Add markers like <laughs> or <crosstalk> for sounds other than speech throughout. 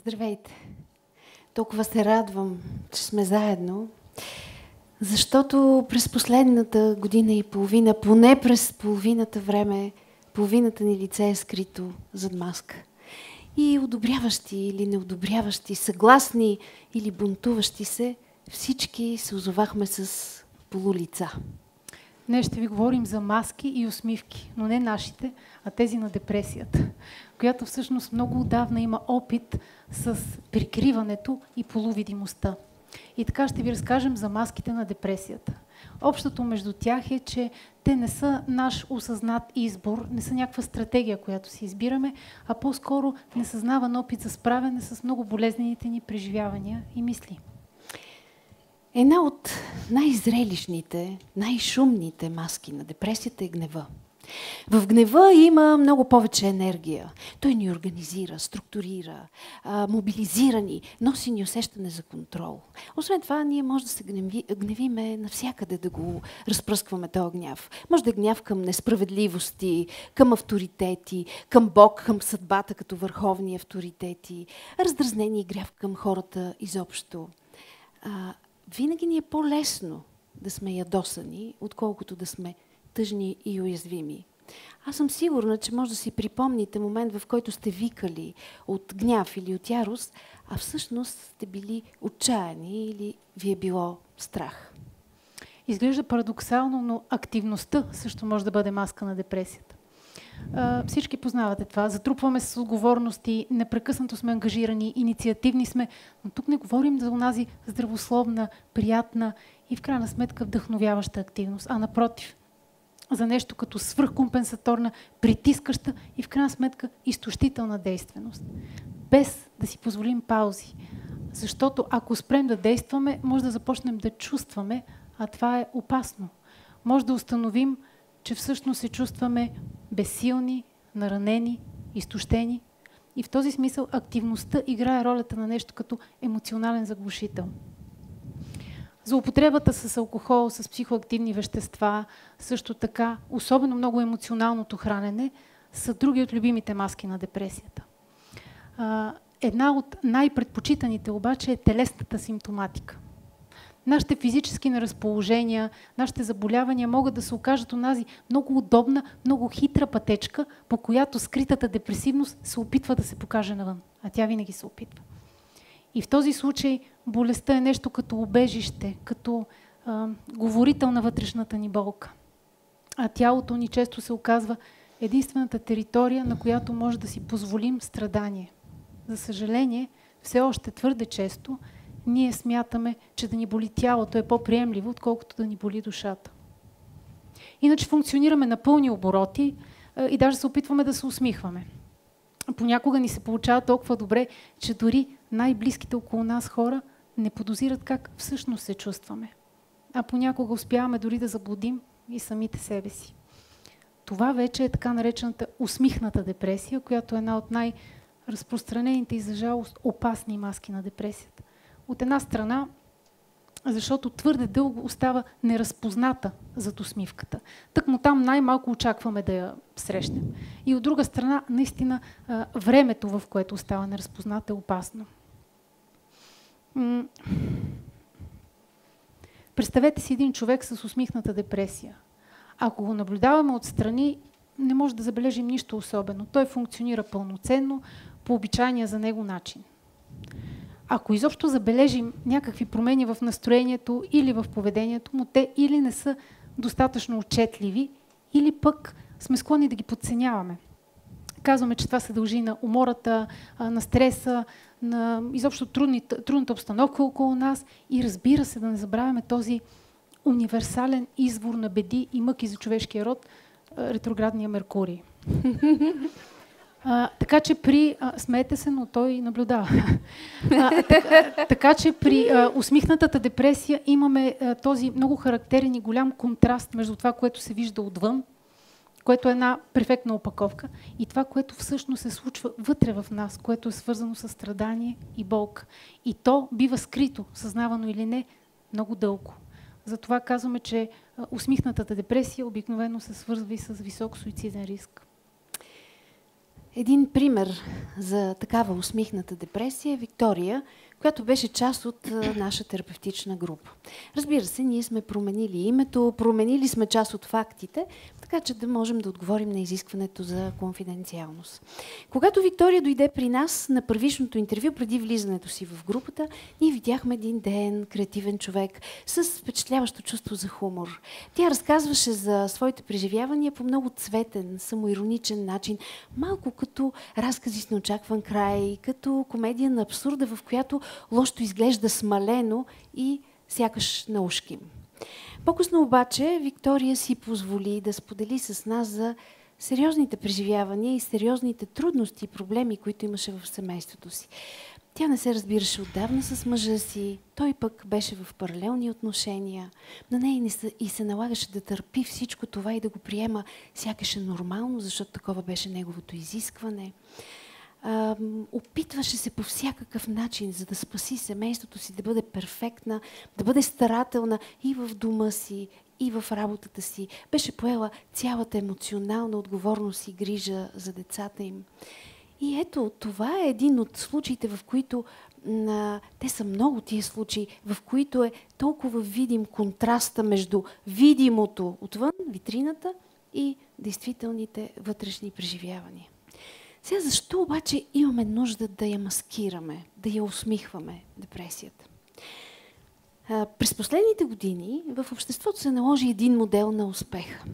Здравейте! Толкова се радвам, че сме заедно, защото през последната година и половина, поне през половината време, половината ни лице е скрито зад маска. И одобряващи или неодобряващи, съгласни или бунтуващи се, всички се озовахме с полулица. Днес ще ви говорим за маски и усмивки, но не нашите, а тези на депресията, която всъщност много отдавна има опит с прикриването и полувидимостта. И така ще ви разкажем за маските на депресията. Общото между тях е, че те не са наш осъзнат избор, не са някаква стратегия, която си избираме, а по-скоро несъзнаван опит за справяне с много болезнените ни преживявания и мисли. Една от най-зрелищните, най-шумните маски на депресията е гнева. В гнева има много повече енергия. Той ни организира, структурира, мобилизира ни, носи ни усещане за контрол. Освен това, ние може да се гневи, гневиме навсякъде да го разпръскваме този гняв. Може да е гняв към несправедливости, към авторитети, към Бог, към съдбата като върховни авторитети, раздразнение и гряв към хората изобщо. Винаги ни е по-лесно да сме ядосани, отколкото да сме тъжни и уязвими. Аз съм сигурна, че може да си припомните момент, в който сте викали от гняв или от ярост, а всъщност сте били отчаяни или ви е било страх. Изглежда парадоксално, но активността също може да бъде маска на депресията. Всички познавате това. Затрупваме с отговорности, непрекъснато сме ангажирани, инициативни сме, но тук не говорим за онази здравословна, приятна и в крайна сметка вдъхновяваща активност, а напротив, за нещо като свръхкомпенсаторна, притискаща и в крайна сметка изтощителна действеност. Без да си позволим паузи. Защото ако спрем да действаме, може да започнем да чувстваме, а това е опасно. Може да установим, че всъщност се чувстваме безсилни, наранени, изтощени. И в този смисъл активността играе ролята на нещо като емоционален заглушител. Злоупотребата с алкохол, с психоактивни вещества, също така, особено много емоционалното хранене, са други от любимите маски на депресията. Една от най-предпочитаните обаче е телесната симптоматика. Нашите физически неразположения, нашите заболявания могат да се окажат онази много удобна, много хитра пътечка, по която скритата депресивност се опитва да се покаже навън. А тя винаги се опитва. И в този случай болестта е нещо като убежище, като а, говорител на вътрешната ни болка. А тялото ни често се оказва единствената територия, на която може да си позволим страдание. За съжаление, все още твърде често ние смятаме, че да ни боли тялото е по-приемливо, отколкото да ни боли душата. Иначе функционираме на пълни обороти и даже се опитваме да се усмихваме. Понякога ни се получава толкова добре, че дори най-близките около нас хора не подозират как всъщност се чувстваме. А понякога успяваме дори да заблудим и самите себе си. Това вече е така наречената усмихната депресия, която е една от най-разпространените и за жалост опасни маски на депресията. От една страна, защото твърде дълго остава неразпозната зад усмивката. Тък му там най-малко очакваме да я срещнем. И от друга страна, наистина, времето, в което остава неразпозната, е опасно. Представете си един човек с усмихната депресия. Ако го наблюдаваме отстрани, не може да забележим нищо особено. Той функционира пълноценно, по обичайния за него начин. Ако изобщо забележим някакви промени в настроението или в поведението му, те или не са достатъчно отчетливи, или пък сме склонни да ги подценяваме. Казваме, че това се дължи на умората, на стреса, на изобщо трудните, трудната обстановка около нас и разбира се да не забравяме този универсален извор на беди и мъки за човешкия род, ретроградния Меркурий. <laughs> А, така че при... А, смеете се, но той наблюдава. <laughs> А, така, така че при а, усмихнатата депресия имаме а, този много характерен и голям контраст между това, което се вижда отвън, което е една перфектна опаковка, и това, което всъщност се случва вътре в нас, което е свързано с страдание и болка. И то бива скрито, съзнавано или не, много дълго. Затова казваме, че усмихнатата депресия обикновено се свързва и с висок суициден риск. Един пример за такава усмихната депресия. Е Виктория, която беше част от наша терапевтична група. Разбира се, ние сме променили името, променили сме част от фактите, така че да можем да отговорим на изискването за конфиденциалност. Когато Виктория дойде при нас на първичното интервю, преди влизането си в групата, ние видяхме един ден, креативен човек с впечатляващо чувство за хумор. Тя разказваше за своите преживявания по много цветен, самоироничен начин, малко като разкази с неочакван край, като комедия на абсурда, в която лошото изглежда смалено и сякаш наушким. По-късно обаче Виктория си позволи да сподели с нас за сериозните преживявания и сериозните трудности и проблеми, които имаше в семейството си. Тя не се разбираше отдавна с мъжа си, той пък беше в паралелни отношения. На нея не и се налагаше да търпи всичко това и да го приема сякаш нормално, защото такова беше неговото изискване а, опитваше се по всякакъв начин, за да спаси семейството си, да бъде перфектна, да бъде старателна и в дома си, и в работата си. Беше поела цялата емоционална отговорност и грижа за децата им. И ето, това е един от случаите, в които на, те са много тия случаи, в които е толкова видим контраста между видимото отвън, витрината, и действителните вътрешни преживявания. Сега защо обаче имаме нужда да я маскираме, да я усмихваме депресията? През последните години в обществото се наложи един модел на успеха.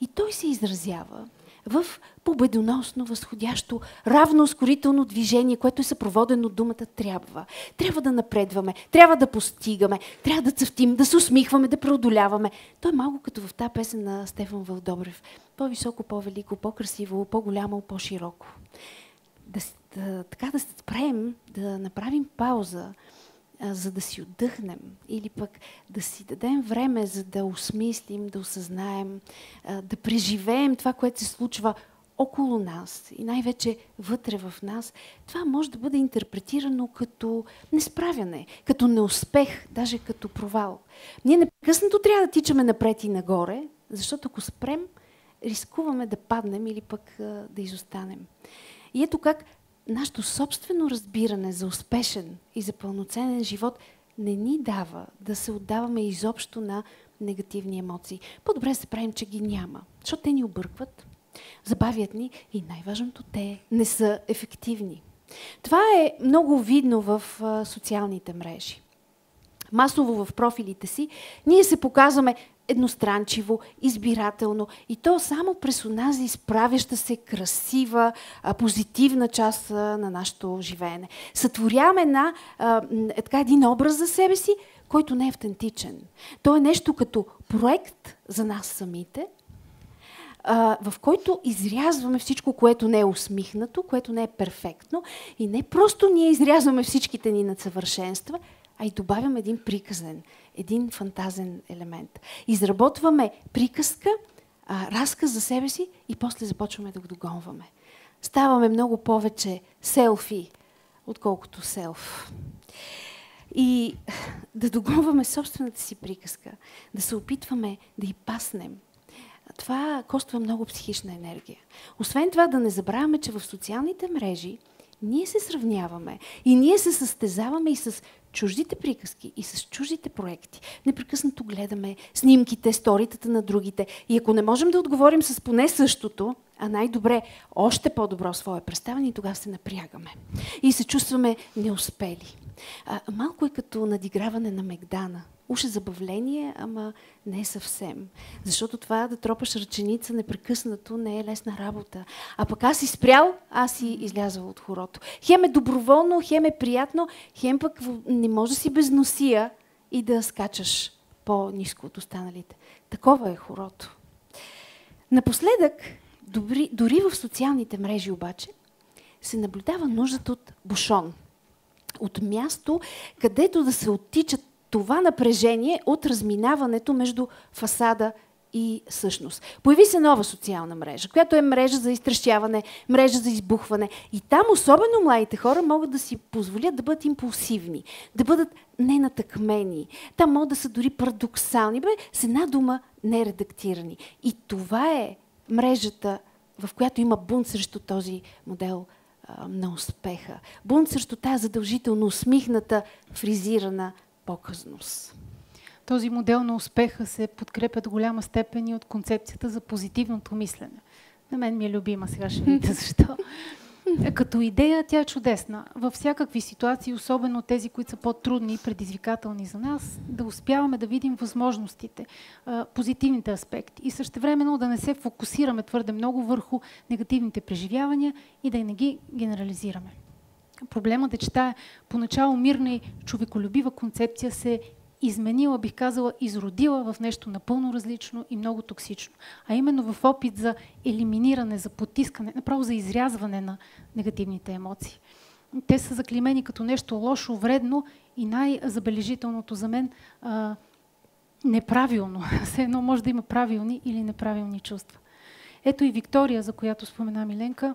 И той се изразява в победоносно, възходящо, равно ускорително движение, което е съпроводено от думата трябва. Трябва да напредваме, трябва да постигаме, трябва да цъфтим, да се усмихваме, да преодоляваме. То е малко като в тази песен на Стефан Вълдобрев. По-високо, по-велико, по-красиво, по-голямо, по-широко. Да, да, така да спрем, да направим пауза, за да си отдъхнем или пък да си дадем време, за да осмислим, да осъзнаем, да преживеем това, което се случва около нас и най-вече вътре в нас, това може да бъде интерпретирано като несправяне, като неуспех, даже като провал. Ние непрекъснато трябва да тичаме напред и нагоре, защото ако спрем, рискуваме да паднем или пък да изостанем. И ето как нашето собствено разбиране за успешен и за пълноценен живот не ни дава да се отдаваме изобщо на негативни емоции. По-добре се правим, че ги няма, защото те ни объркват, забавят ни и най-важното, те не са ефективни. Това е много видно в социалните мрежи. Масово в профилите си ние се показваме едностранчиво, избирателно и то само през онази изправяща се красива, позитивна част на нашето живеене. Сътворяваме една, е, така, един образ за себе си, който не е автентичен. То е нещо като проект за нас самите, в който изрязваме всичко, което не е усмихнато, което не е перфектно и не просто ние изрязваме всичките ни на съвършенства, а и добавяме един приказен, един фантазен елемент. Изработваме приказка, а, разказ за себе си и после започваме да го догонваме. Ставаме много повече селфи, отколкото селф. И да догонваме собствената си приказка, да се опитваме да й паснем. Това коства много психична енергия. Освен това да не забравяме, че в социалните мрежи ние се сравняваме и ние се състезаваме и с чуждите приказки и с чуждите проекти. Непрекъснато гледаме снимките, сторитата на другите. И ако не можем да отговорим с поне същото, а най-добре още по-добро свое представяне, тогава се напрягаме. И се чувстваме неуспели. А, малко е като надиграване на Мегдана. Уж е забавление, ама не е съвсем. Защото това да тропаш ръченица непрекъснато не е лесна работа. А пък аз си спрял, аз си излязъл от хорото. Хем е доброволно, хем е приятно, хем пък не може да си без носия и да скачаш по-низко от останалите. Такова е хорото. Напоследък, дори, дори в социалните мрежи обаче, се наблюдава нуждата от бушон. От място, където да се оттичат това напрежение от разминаването между фасада и същност. Появи се нова социална мрежа, която е мрежа за изтрещяване, мрежа за избухване. И там особено младите хора могат да си позволят да бъдат импулсивни, да бъдат ненатъкмени. Там могат да са дори парадоксални, бе, с една дума нередактирани. И това е мрежата в която има бунт срещу този модел а, на успеха. Бунт срещу тази задължително усмихната, фризирана показност. Този модел на успеха се подкрепя до голяма степен и от концепцията за позитивното мислене. На мен ми е любима, сега ще видите <laughs> защо. Като идея тя е чудесна. Във всякакви ситуации, особено тези, които са по-трудни и предизвикателни за нас, да успяваме да видим възможностите, позитивните аспекти и същевременно да не се фокусираме твърде много върху негативните преживявания и да не ги генерализираме. Проблемът е, че тая поначало мирна и човеколюбива концепция се изменила, бих казала, изродила в нещо напълно различно и много токсично. А именно в опит за елиминиране, за потискане, направо за изрязване на негативните емоции. Те са заклимени като нещо лошо, вредно и най-забележителното за мен а, неправилно. <laughs> Все едно може да има правилни или неправилни чувства. Ето и Виктория, за която спомена Миленка,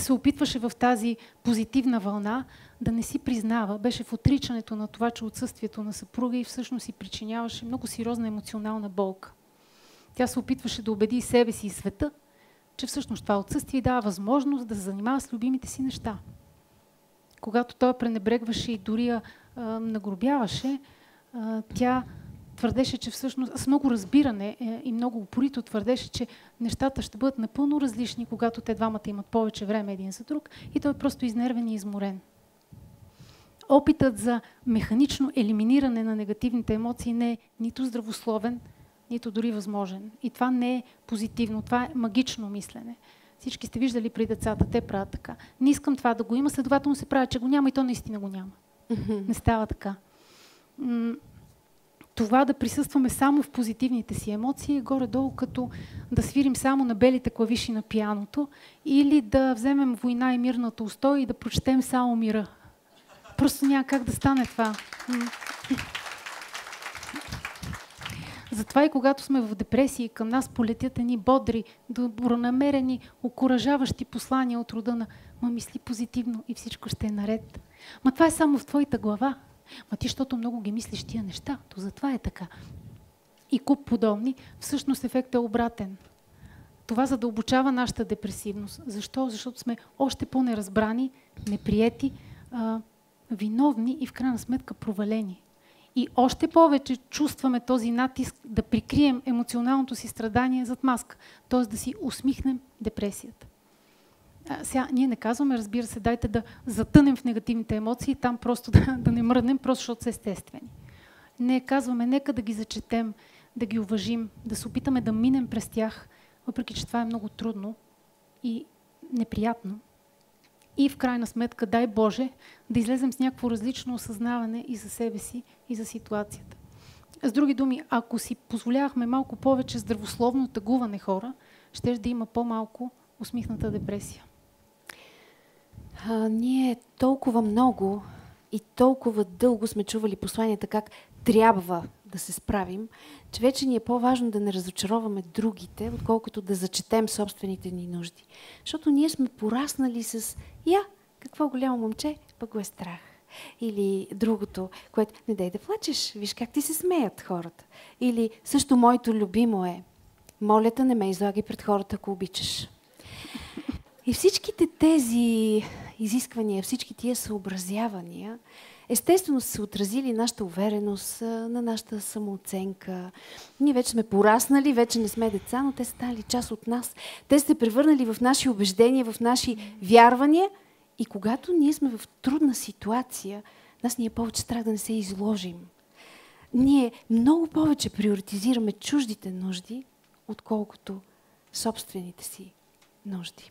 се опитваше в тази позитивна вълна да не си признава, беше в отричането на това, че отсъствието на съпруга и всъщност си причиняваше много сериозна емоционална болка. Тя се опитваше да убеди себе си и света, че всъщност това отсъствие дава възможност да се занимава с любимите си неща. Когато той пренебрегваше и дори я нагробяваше, тя твърдеше, че всъщност с много разбиране е, и много упорито твърдеше, че нещата ще бъдат напълно различни, когато те двамата имат повече време един за друг и той е просто изнервен и изморен опитът за механично елиминиране на негативните емоции не е нито здравословен, нито дори възможен. И това не е позитивно, това е магично мислене. Всички сте виждали при децата, те правят така. Не искам това да го има, следователно се прави, че го няма и то наистина го няма. Не става така. Това да присъстваме само в позитивните си емоции горе-долу като да свирим само на белите клавиши на пияното или да вземем война и мирната устой и да прочетем само мира Просто няма как да стане това. Затова и когато сме в депресия, към нас полетят едни бодри, добронамерени, окоръжаващи послания от рода на ма мисли позитивно и всичко ще е наред. Ма това е само в твоята глава. Ма ти, защото много ги мислиш тия неща, то затова е така. И куп подобни, всъщност ефектът е обратен. Това задълбочава нашата депресивност. Защо? Защото сме още по-неразбрани, неприети, виновни и в крайна сметка провалени. И още повече чувстваме този натиск да прикрием емоционалното си страдание зад маска, т.е. да си усмихнем депресията. Сега, ние не казваме, разбира се, дайте да затънем в негативните емоции, там просто <laughs> да, да не мръднем, просто защото са естествени. Не казваме, нека да ги зачетем, да ги уважим, да се опитаме да минем през тях, въпреки че това е много трудно и неприятно и в крайна сметка, дай Боже, да излезем с някакво различно осъзнаване и за себе си, и за ситуацията. С други думи, ако си позволявахме малко повече здравословно тъгуване хора, ще да има по-малко усмихната депресия. А, ние толкова много и толкова дълго сме чували посланията как трябва да се справим, че вече ни е по-важно да не разочароваме другите, отколкото да зачетем собствените ни нужди. Защото ние сме пораснали с я, какво голямо момче, пък го е страх. Или другото, което не дай да плачеш, виж как ти се смеят хората. Или също моето любимо е, моля те не ме излагай пред хората, ако обичаш. И всичките тези изисквания, всички тия съобразявания, естествено са се отразили нашата увереност, на нашата самооценка. Ние вече сме пораснали, вече не сме деца, но те са стали част от нас. Те са се превърнали в наши убеждения, в наши вярвания. И когато ние сме в трудна ситуация, нас ни е повече страх да не се изложим. Ние много повече приоритизираме чуждите нужди, отколкото собствените си нужди.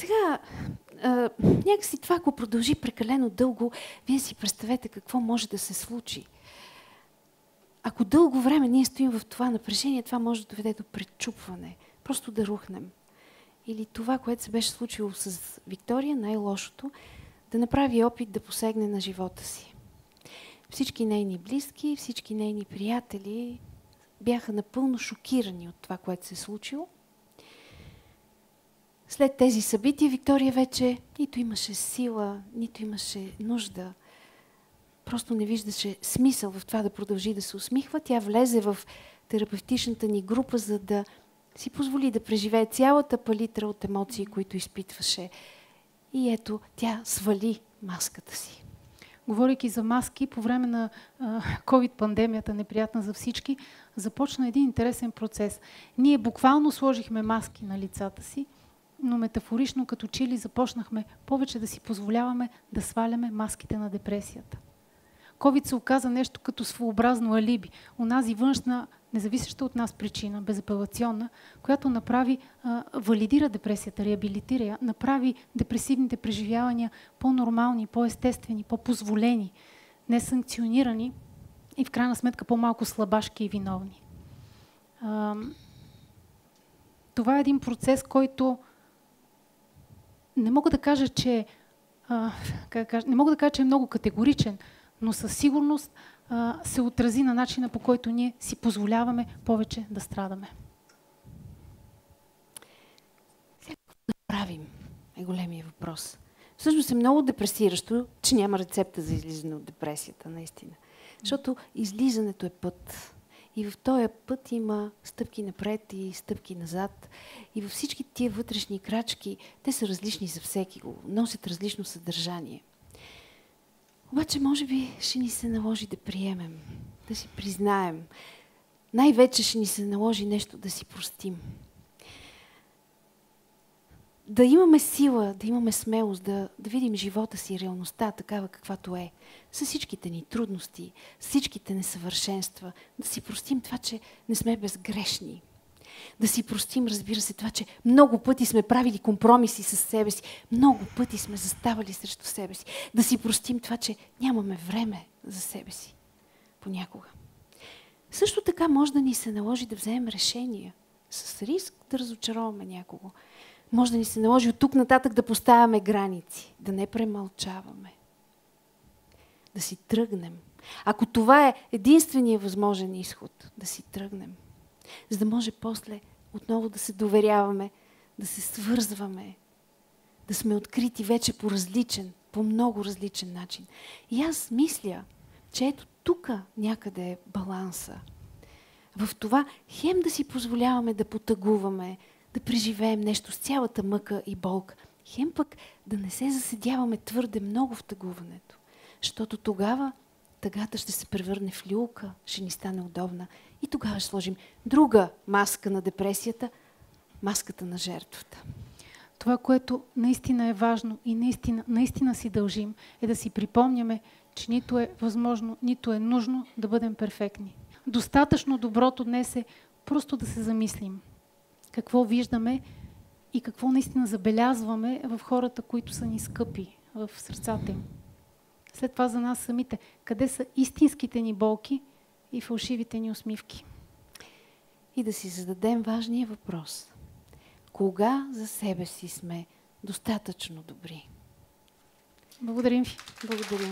Сега, а, някакси това, ако продължи прекалено дълго, вие си представете какво може да се случи. Ако дълго време ние стоим в това напрежение, това може да доведе до пречупване. Просто да рухнем. Или това, което се беше случило с Виктория, най-лошото, да направи опит да посегне на живота си. Всички нейни близки, всички нейни приятели бяха напълно шокирани от това, което се е случило – след тези събития Виктория вече нито имаше сила, нито имаше нужда. Просто не виждаше смисъл в това да продължи да се усмихва. Тя влезе в терапевтичната ни група, за да си позволи да преживее цялата палитра от емоции, които изпитваше. И ето, тя свали маската си. Говорейки за маски, по време на COVID-пандемията, неприятна за всички, започна един интересен процес. Ние буквално сложихме маски на лицата си, но метафорично като чили започнахме повече да си позволяваме да сваляме маските на депресията. COVID се оказа нещо като своеобразно алиби. Онази външна, независеща от нас причина, безапелационна, която направи, валидира депресията, реабилитира я, направи депресивните преживявания по-нормални, по-естествени, по-позволени, несанкционирани и в крайна сметка по-малко слабашки и виновни. Това е един процес, който не мога да кажа, че а, не мога да кажа, че е много категоричен, но със сигурност а, се отрази на начина по който ние си позволяваме повече да страдаме. да правим е големия въпрос. Всъщност е много депресиращо, че няма рецепта за излизане от депресията, наистина. Защото излизането е път. И в този път има стъпки напред и стъпки назад. И във всички тия вътрешни крачки, те са различни за всеки носят различно съдържание. Обаче, може би, ще ни се наложи да приемем, да си признаем. Най-вече ще ни се наложи нещо да си простим. Да имаме сила, да имаме смелост, да, да видим живота си, реалността такава каквато е. С всичките ни трудности, всичките несъвършенства. Да си простим това, че не сме безгрешни. Да си простим, разбира се, това, че много пъти сме правили компромиси с себе си, много пъти сме заставали срещу себе си. Да си простим това, че нямаме време за себе си. Понякога. Също така може да ни се наложи да вземем решения с риск да разочароваме някого. Може да ни се наложи от тук нататък да поставяме граници, да не премълчаваме. Да си тръгнем. Ако това е единствения възможен изход, да си тръгнем за да може после отново да се доверяваме, да се свързваме, да сме открити вече по различен, по много различен начин. И аз мисля, че ето тук някъде е баланса. В това хем да си позволяваме да потъгуваме, да преживеем нещо с цялата мъка и болка, хем пък да не се заседяваме твърде много в тъгуването. Защото тогава тъгата ще се превърне в люлка, ще ни стане удобна. И тогава ще сложим друга маска на депресията, маската на жертвата. Това, което наистина е важно и наистина, наистина си дължим, е да си припомняме, че нито е възможно, нито е нужно да бъдем перфектни. Достатъчно доброто днес е просто да се замислим. Какво виждаме и какво наистина забелязваме в хората, които са ни скъпи в сърцата им. След това за нас самите. Къде са истинските ни болки и фалшивите ни усмивки? И да си зададем важния въпрос. Кога за себе си сме достатъчно добри? Благодарим ви. Благодарим.